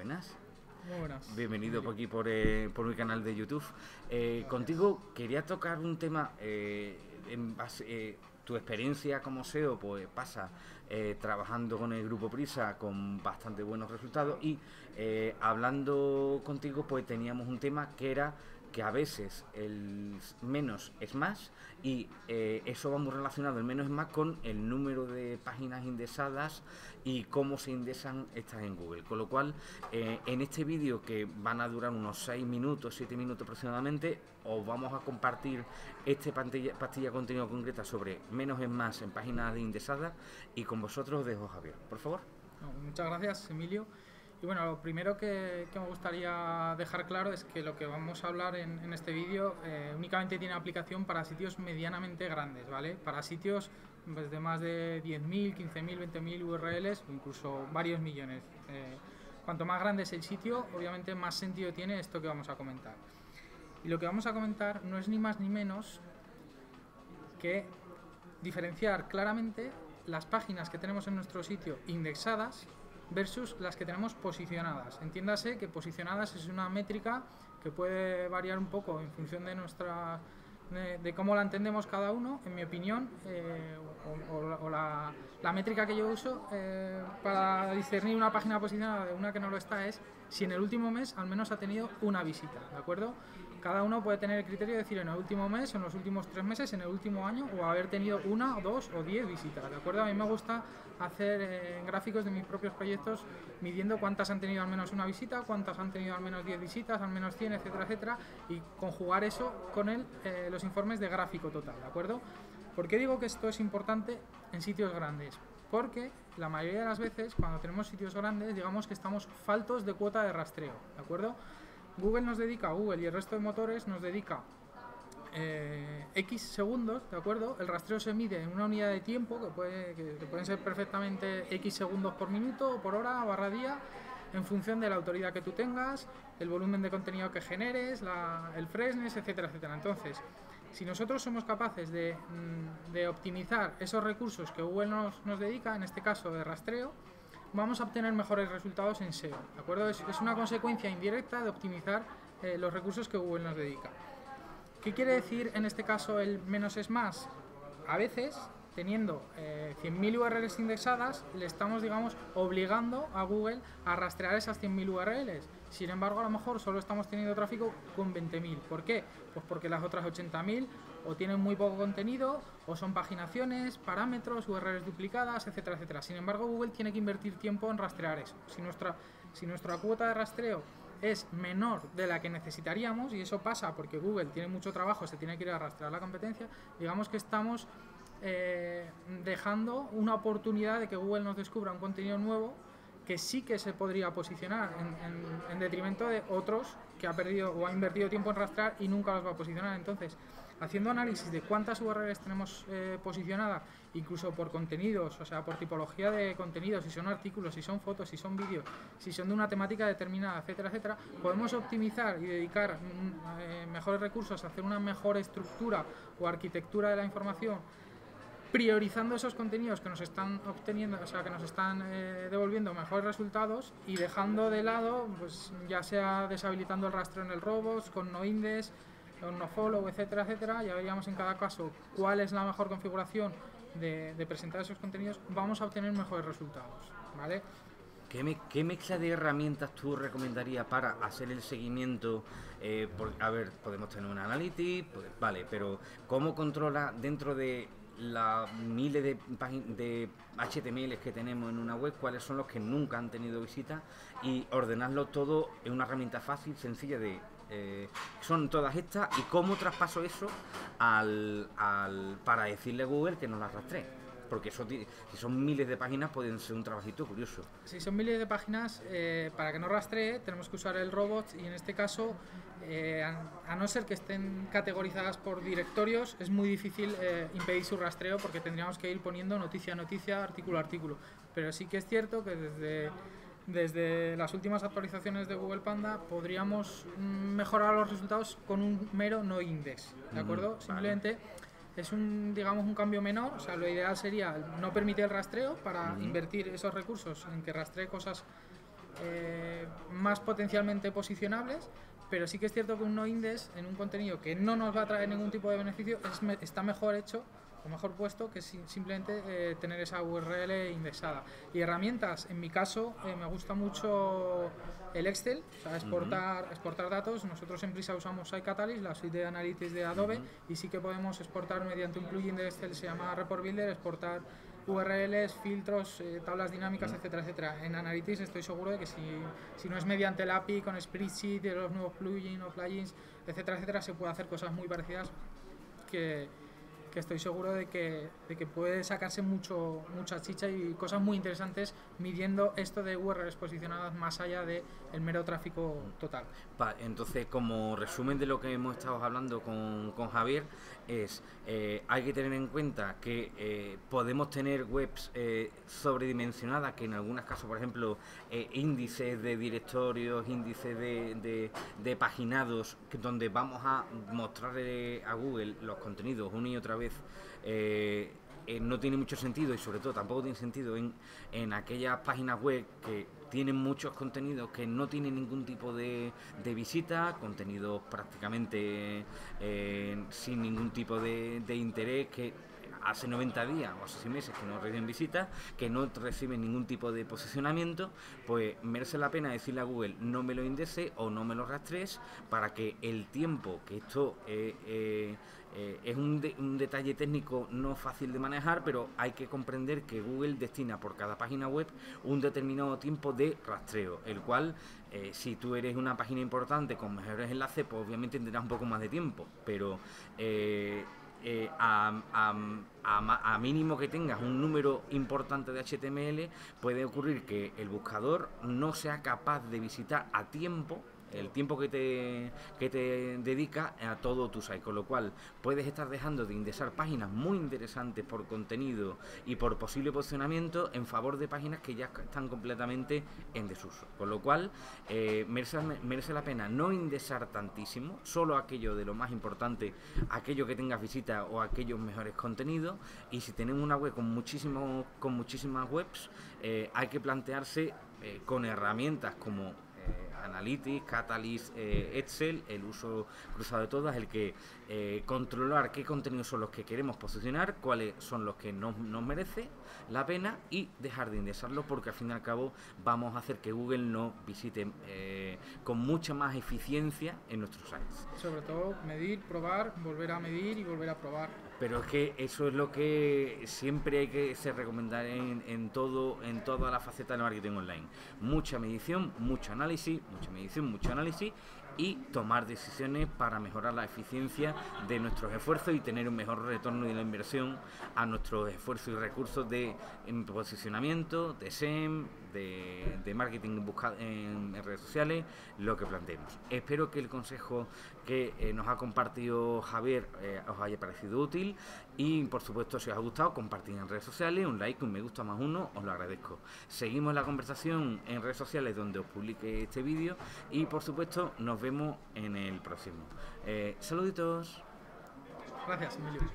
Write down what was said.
buenas. Muy buenas. Bienvenido por aquí por, eh, por mi canal de YouTube. Eh, contigo quería tocar un tema eh, en base, tu experiencia como SEO pues pasa eh, trabajando con el grupo Prisa con bastante buenos resultados y eh, hablando contigo pues teníamos un tema que era que a veces el menos es más y eh, eso va muy relacionado el menos es más con el número de páginas indexadas y cómo se indexan estas en Google. Con lo cual, eh, en este vídeo que van a durar unos 6 minutos, 7 minutos aproximadamente, os vamos a compartir este pastilla de contenido concreta sobre menos es más en páginas indexadas y con vosotros os dejo Javier. Por favor. Muchas gracias, Emilio. Y bueno, lo primero que, me gustaría dejar claro es que lo que vamos a hablar en, en este vídeo eh, únicamente tiene aplicación para sitios medianamente grandes, ¿vale? Para sitios pues, de más de 10.000, 15.000, 20.000 URLs o incluso varios millones. Eh, cuanto más grande es el sitio, obviamente más sentido tiene esto que vamos a comentar. Y lo que vamos a comentar no es ni más ni menos que diferenciar claramente las páginas que tenemos en nuestro sitio indexadas versus las que tenemos posicionadas. Entiéndase que posicionadas es una métrica que puede variar un poco en función de nuestra de, de cómo la entendemos cada uno, en mi opinión, eh, o, o, o la, la, métrica que yo uso eh, para discernir una página posicionada de una que no lo está es si en el último mes al menos ha tenido una visita, ¿de acuerdo? Cada uno puede tener el criterio de decir en el último mes, en los últimos tres meses, en el último año o haber tenido una, dos o diez visitas, ¿de acuerdo? A mí me gusta hacer eh, gráficos de mis propios proyectos midiendo cuántas han tenido al menos una visita, cuántas han tenido al menos 10 visitas, al menos 100, etcétera, etcétera, y conjugar eso con el, eh, los informes de gráfico total, ¿de acuerdo? ¿Por qué digo que esto es importante en sitios grandes? Porque la mayoría de las veces cuando tenemos sitios grandes digamos que estamos faltos de cuota de rastreo, ¿de acuerdo? Google nos dedica, Google y el resto de motores nos dedica eh, X segundos, ¿de acuerdo? El rastreo se mide en una unidad de tiempo que, puede, que, pueden ser perfectamente X segundos por minuto, por hora, barra día, en función de la autoridad que tú tengas, el volumen de contenido que generes, el freshness, etcétera, etcétera. Entonces, si nosotros somos capaces de, mm, de optimizar esos recursos que Google nos, nos, dedica, en este caso de rastreo, vamos a obtener mejores resultados en SEO. ¿De acuerdo? Es, una consecuencia indirecta de optimizar eh, los recursos que Google nos dedica. ¿Qué quiere decir en este caso el menos es más? A veces, teniendo eh, 100.000 URLs indexadas, le estamos, digamos, obligando a Google a rastrear esas 100.000 URLs. Sin embargo, a lo mejor solo estamos teniendo tráfico con 20.000. ¿Por qué? Pues porque las otras 80.000 o tienen muy poco contenido, o son paginaciones, parámetros, URLs duplicadas, etcétera, etcétera. Sin embargo, Google tiene que invertir tiempo en rastrear eso. Si nuestra, si nuestra cuota de rastreo es menor de la que necesitaríamos, y eso pasa porque Google tiene mucho trabajo, se tiene que ir a rastrear la competencia, digamos que estamos eh, dejando una oportunidad de que Google nos descubra un contenido nuevo que sí que se podría posicionar en, en, en, detrimento de otros que ha perdido o ha invertido tiempo en rastrear y nunca los va a posicionar. Entonces, haciendo análisis de cuántas URLs tenemos eh, posicionadas, incluso por contenidos, o sea, por tipología de contenidos, si son artículos, si son fotos, si son vídeos, si son de una temática determinada, etcétera, etcétera, podemos optimizar y dedicar mm, eh, mejores recursos a hacer una mejor estructura o arquitectura de la información priorizando esos contenidos que nos están obteniendo, o sea, que nos están eh, devolviendo mejores resultados y dejando de lado, pues ya sea deshabilitando el rastro en el robots, con no index, con no follow, etcétera, etcétera, ya veríamos en cada caso cuál es la mejor configuración de, de presentar esos contenidos, vamos a obtener mejores resultados, ¿vale? ¿Qué, me, ¿Qué, mezcla de herramientas tú recomendarías para hacer el seguimiento? Eh, por, a ver, podemos tener un analytics, pues, vale, pero ¿cómo controla dentro de las miles de, de HTML que tenemos en una web, cuáles son los que nunca han tenido visita y ordenarlo todo en una herramienta fácil, sencilla de eh, son todas estas y cómo traspaso eso al, al, para decirle a Google que nos las rastree porque eso, si son miles de páginas pueden ser un trabajito curioso. Si son miles de páginas, eh, para que no rastree tenemos que usar el robot y en este caso, eh, a, a, no ser que estén categorizadas por directorios, es muy difícil eh, impedir su rastreo porque tendríamos que ir poniendo noticia a noticia, artículo a artículo. Pero sí que es cierto que desde desde las últimas actualizaciones de Google Panda podríamos mejorar los resultados con un mero no index, ¿de acuerdo? Mm, Simplemente vale es un digamos un cambio menor, o sea, lo ideal sería no permitir el rastreo para uh -huh. invertir esos recursos en que rastree cosas eh, más potencialmente posicionables, pero sí que es cierto que un no index en un contenido que no nos va a traer ningún tipo de beneficio está mejor hecho o mejor puesto que simplemente eh, tener esa URL indexada. Y herramientas, en mi caso, eh, me gusta mucho el Excel, o sea, exportar, exportar datos. Nosotros en Prisa usamos iCatalyst, la suite de Analytics de Adobe, y sí que podemos exportar mediante un plugin de Excel, se llama Report Builder, exportar URLs, filtros, eh, tablas dinámicas, etcétera, etcétera. En Analytics estoy seguro de que si, si no es mediante el API, con Spreadsheet, los nuevos plugins o plugins, etcétera, etcétera, se puede hacer cosas muy parecidas que, que estoy seguro de que, de que puede sacarse mucho, mucha chicha y cosas muy interesantes midiendo esto de URLs posicionadas más allá del el mero tráfico total. entonces, como resumen de lo que hemos estado hablando con, con Javier, es eh, hay que tener en cuenta que eh, podemos tener webs eh, sobredimensionadas, que en algunos casos, por ejemplo, índices de directorios, índices de, de, de paginados, donde vamos a mostrarle a Google los contenidos una y otra vez eh, eh, no tiene mucho sentido y sobre todo tampoco tiene sentido en, en aquellas páginas web que tienen muchos contenidos que no tienen ningún tipo de, de visita, contenidos prácticamente eh, sin ningún tipo de, interés que hace 90 días o hace 6 meses que no reciben visitas, que no reciben ningún tipo de posicionamiento, pues merece la pena decirle a Google no me lo indexe o no me lo rastrees para que el tiempo que esto es un, un, detalle técnico no fácil de manejar, pero hay que comprender que Google destina por cada página web un determinado tiempo de rastreo, el cual eh, si tú eres una página importante con mejores enlaces, pues obviamente tendrás un poco más de tiempo, pero eh, eh, a, a, mínimo que tengas un número importante de HTML, puede ocurrir que el buscador no sea capaz de visitar a tiempo el tiempo que te, que te dedica a todo tu site, con lo cual puedes estar dejando de indexar páginas muy interesantes por contenido y por posible posicionamiento en favor de páginas que ya están completamente en desuso. Con lo cual eh, merece, merece, la pena no indexar tantísimo, solo aquello de lo más importante, aquello que tengas visita o aquellos mejores contenidos y si tenemos una web con, muchísimo, con muchísimas webs, eh, hay que plantearse eh, con herramientas como Analytics, Catalyst, eh, Excel, el uso cruzado de todas, el que eh, controlar qué contenidos son los que queremos posicionar, cuáles son los que nos, nos merece la pena y dejar de indexarlos porque al fin y al cabo vamos a hacer que Google nos visite eh, con mucha más eficiencia en nuestros sites. Sobre todo medir, probar, volver a medir y volver a probar. Pero es que eso es lo que siempre hay que se recomendar en, en todo en toda la faceta del marketing online. Mucha medición, mucho análisis, mucha medición, mucho análisis y tomar decisiones para mejorar la eficiencia de nuestros esfuerzos y tener un mejor retorno de la inversión a nuestros esfuerzos y recursos de posicionamiento, de SEM, de, marketing en, redes sociales, lo que planteemos. Espero que el consejo que eh, nos ha compartido Javier eh, os haya parecido útil y por supuesto si os ha gustado compartir en redes sociales, un like, un me gusta más uno, os lo agradezco. Seguimos la conversación en redes sociales donde os publique este vídeo y por supuesto nos vemos en el próximo. Eh, saluditos. Gracias, Emilio.